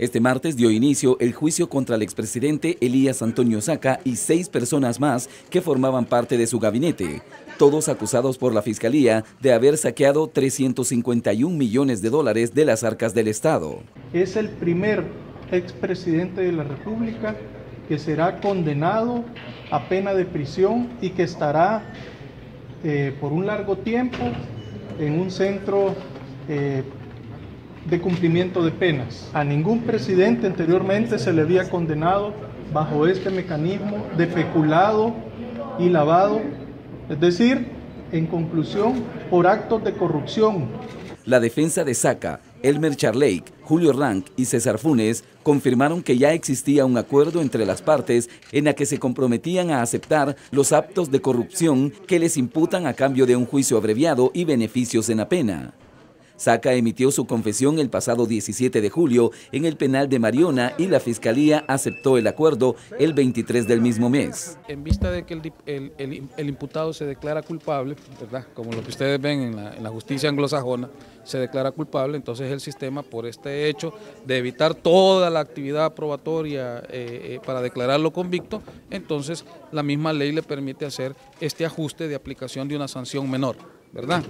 Este martes dio inicio el juicio contra el expresidente Elías Antonio Saca y seis personas más que formaban parte de su gabinete, todos acusados por la Fiscalía de haber saqueado 351 millones de dólares de las arcas del Estado. Es el primer expresidente de la República que será condenado a pena de prisión y que estará eh, por un largo tiempo en un centro eh, de cumplimiento de penas. A ningún presidente anteriormente se le había condenado bajo este mecanismo de peculado y lavado, es decir, en conclusión, por actos de corrupción. La defensa de Saca, Elmer Charlake, Julio Rank y César Funes confirmaron que ya existía un acuerdo entre las partes en la que se comprometían a aceptar los actos de corrupción que les imputan a cambio de un juicio abreviado y beneficios en la pena. Saca emitió su confesión el pasado 17 de julio en el penal de Mariona y la Fiscalía aceptó el acuerdo el 23 del mismo mes. En vista de que el, imputado se declara culpable, ¿verdad? como lo que ustedes ven en la, justicia anglosajona, se declara culpable, entonces el sistema por este hecho de evitar toda la actividad probatoria eh, eh, para declararlo convicto, entonces la misma ley le permite hacer este ajuste de aplicación de una sanción menor, ¿verdad?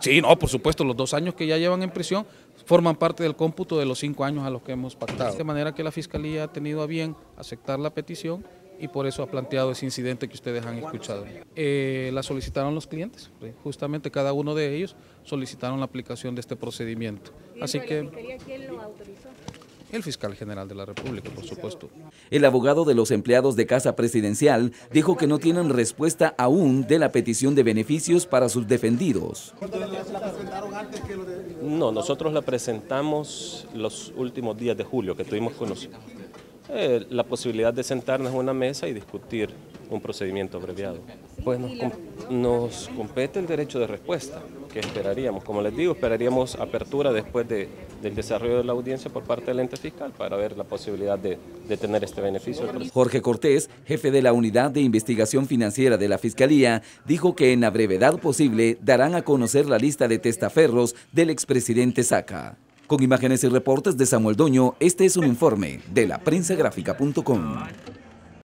Sí, no, por supuesto, los dos años que ya llevan en prisión forman parte del cómputo de los cinco años a los que hemos pactado. De manera que la Fiscalía ha tenido a bien aceptar la petición y por eso ha planteado ese incidente que ustedes han escuchado. Eh, la solicitaron los clientes, justamente cada uno de ellos solicitaron la aplicación de este procedimiento. Así que... ¿Quién lo autorizó? El fiscal general de la República, por supuesto. El abogado de los empleados de Casa Presidencial dijo que no tienen respuesta aún de la petición de beneficios para sus defendidos. No, nosotros la presentamos los últimos días de julio que tuvimos con eh, la posibilidad de sentarnos en una mesa y discutir un procedimiento abreviado. Pues nos, nos compete el derecho de respuesta que esperaríamos. Como les digo, esperaríamos apertura después de, del desarrollo de la audiencia por parte del ente fiscal para ver la posibilidad de, de tener este beneficio. Jorge Cortés, jefe de la Unidad de Investigación Financiera de la Fiscalía, dijo que en la brevedad posible darán a conocer la lista de testaferros del expresidente Saca. Con imágenes y reportes de Samuel Doño, este es un informe de la.